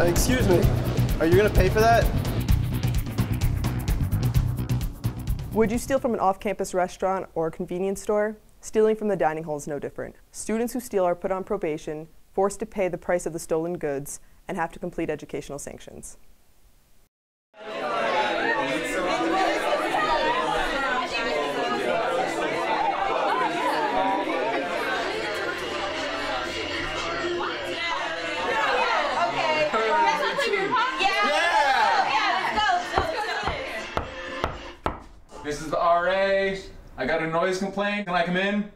Uh, excuse me, are you gonna pay for that? Would you steal from an off-campus restaurant or convenience store? Stealing from the dining hall is no different. Students who steal are put on probation, forced to pay the price of the stolen goods, and have to complete educational sanctions. This is the RA. I got a noise complaint. Can I come in?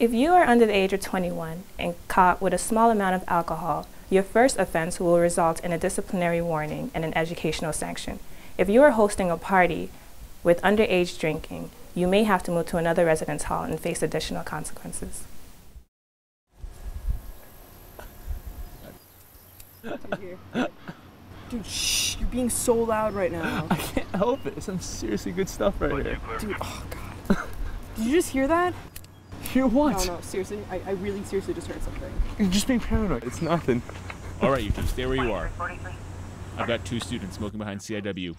If you are under the age of 21 and caught with a small amount of alcohol, your first offense will result in a disciplinary warning and an educational sanction. If you are hosting a party with underage drinking, you may have to move to another residence hall and face additional consequences. Dude, shh, you're being so loud right now. I can't help it. Some seriously good stuff right here. Dude, oh god. Did you just hear that? Hear what? No, no, seriously, I, I really seriously just heard something. You're just being paranoid. It's nothing. All right, you two, stay where you are. I've got two students smoking behind CIW.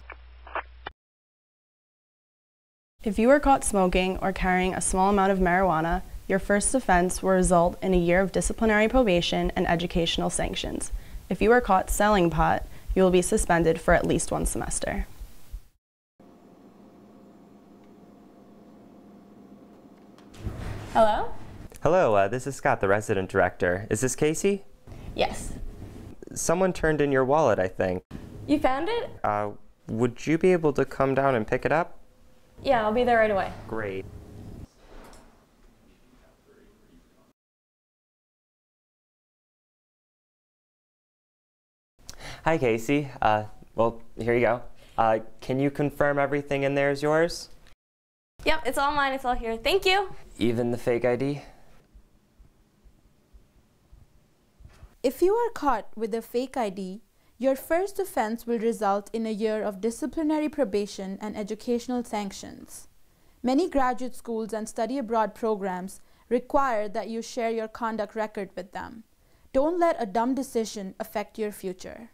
If you are caught smoking or carrying a small amount of marijuana, your first offense will result in a year of disciplinary probation and educational sanctions. If you are caught selling pot, you will be suspended for at least one semester. Hello? Hello, uh, this is Scott, the resident director. Is this Casey? Yes. Someone turned in your wallet, I think. You found it? Uh, would you be able to come down and pick it up? Yeah, I'll be there right away. Great. Hi, Casey. Uh, well, here you go. Uh, can you confirm everything in there is yours? Yep, it's all mine. It's all here. Thank you. Even the fake ID? If you are caught with a fake ID, your first offense will result in a year of disciplinary probation and educational sanctions. Many graduate schools and study abroad programs require that you share your conduct record with them. Don't let a dumb decision affect your future.